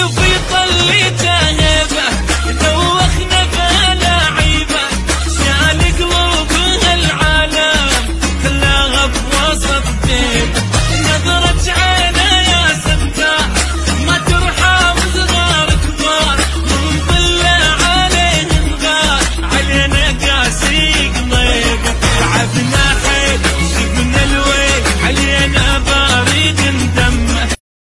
الف في جاهل